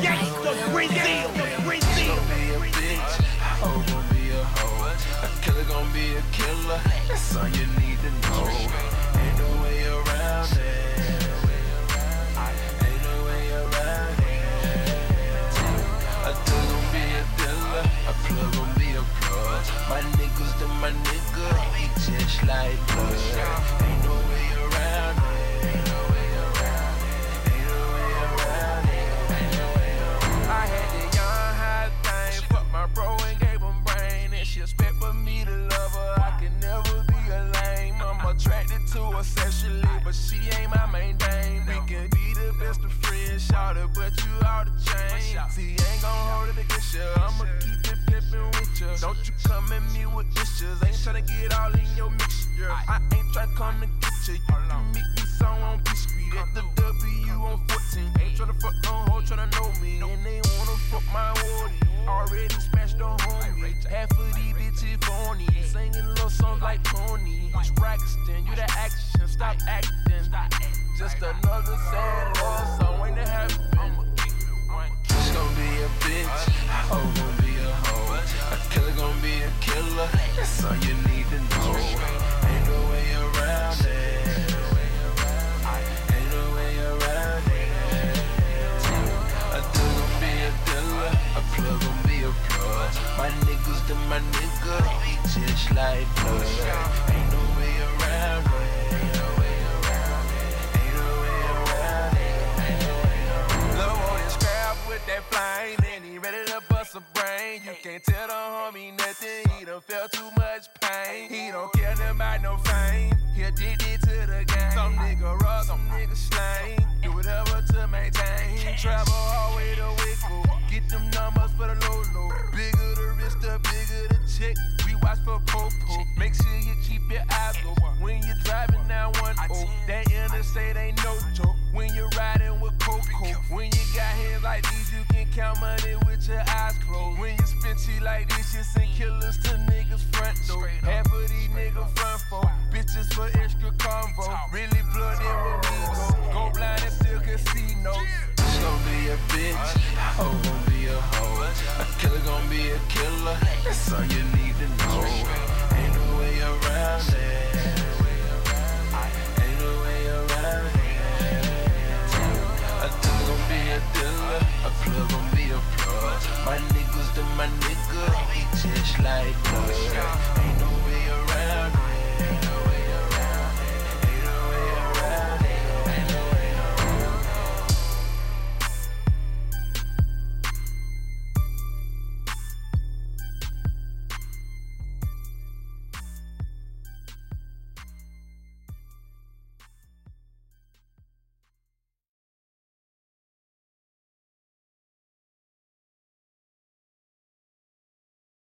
Gangsta Brazil. Brazil. A killer be a killer. You need to know. Ain't no way around it. Ain't no way around it. A thug be a. A plug be a plug. My niggas my nigga. Like blood. Ain't no way around it. But she ain't my main dame. We can be the best of friends, shout it, but you out the chain. See, ain't gon' hold it against you, I'ma keep it flippin' with you. Don't you come at me with issues, ain't tryna get all in your mixture. I ain't tryna come to get you, you can meet me somewhere on B Street at the W on 14. Ain't tryna fuck no hoe, tryna know me, and they wanna fuck my woody. Already smashed the homie. Half of these bitches phony. Singing little songs like Toni. It's Braxton, you the action, stop acting. Just another sad love song waiting to happen. Bitch gon' be a bitch, a hoe gon' be a hoe. A killer gon' be a killer, that's all you need to know. Ain't no way around it. Ain't no way around it. A thug gon' be a dealer, a plug gon' be a plug. My niggas to my nigga, just like blood. Ain't no way around a. You can't tell the homie nothing, he done felt too much pain. He don't care about no fame, he addicted to the game. Some nigga rock, some nigga slang, do whatever to maintain. Travel all the way to Wickle, get them numbers for the low low. Bigger the wrist, the bigger the check. We watch for popo, count money with your eyes closed. When you spin cheap like this, you send killers to niggas front door. Half of these niggas front for bitches for extra convo. Really blood in with me go. Go blind and still casinos. Bitch gon' be a bitch, hoe oh, gon' be a hoe. A killer gon' be a killer, that's all you need to know. Ain't no way around it. My niggas to my nigga, he just like blood. Ain't no way around